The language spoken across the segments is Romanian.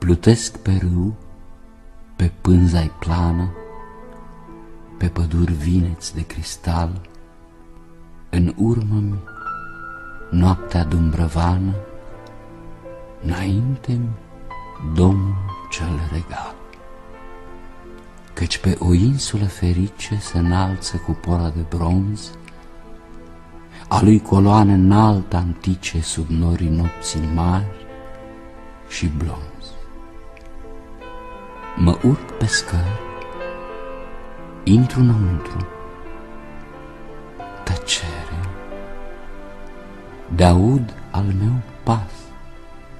Plutesc pe râu, pe pânza plană, pe păduri vineți de cristal, în urmă-mi noaptea dumbrăvană, înainte Domnul cel regal. Căci pe o insulă ferice se înalță cu pora de bronz, a lui coloane înalt antice sub norii nopții mari și blonz. Mă urc pe scări, intru înăuntru, tăcere, de-aud al meu pas,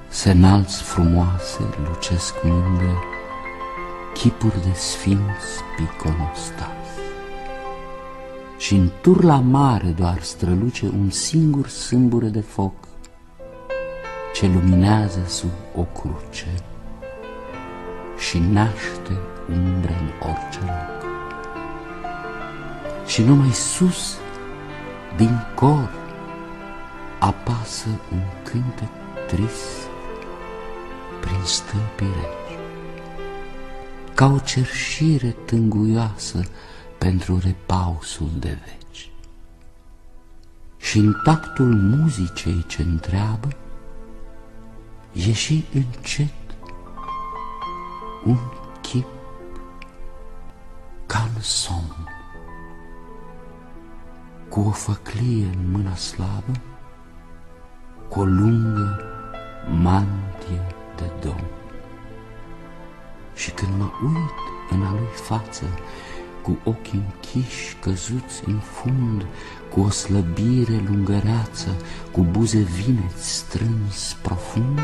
se înalți frumoase, lucesc mândre, chipuri de sfinți piconostas. Și în turla mare doar străluce un singur sâmbure de foc, ce luminează sub o cruce și naște umbre în orice loc. Și numai sus, din cor, apasă un cântec trist prin stâmpii reci, ca o cerșire tânguioasă pentru repausul de veci. Și în tactul muzicei ce întreabă, ieși încet un chip ca în somn, cu o făclie în mâna slabă, cu o lungă mantie de domn. Și când mă uit în a lui față, cu ochii închiși, căzuți în fund, cu o slăbire lungăreață, cu buze vineți strâns profund,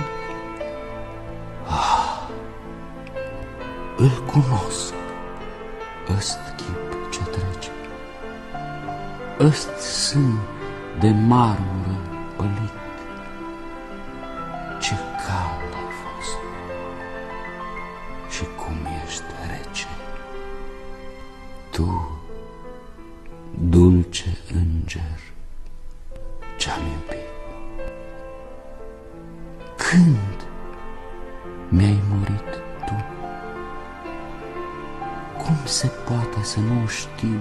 îl cunosc, ăst chip ce trece, ăst sân de marmură pălit, ce cald ai fost. Și cum ești rece. Tu, dulce înger, Cum se poate să nu știu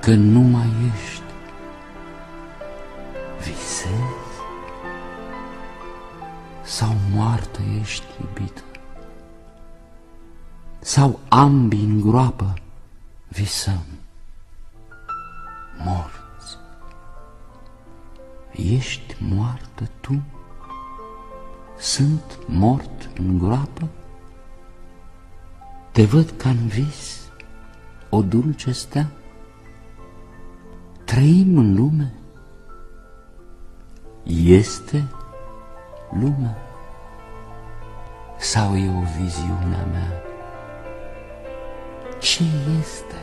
că nu mai ești? Visezi? Sau moartă ești iubită? Sau ambii în groapă visăm morți. Ești moartă tu? Sunt mort în groapă? Te văd ca în vis, o dulce stea? Trăim în lume? Este lume? Sau e o viziune a mea? Ce este?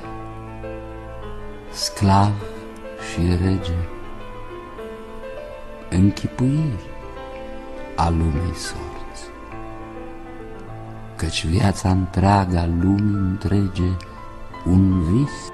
Sclav și rege, închipuiri a lumii sorți, căci viața întreaga lumii întrege un vis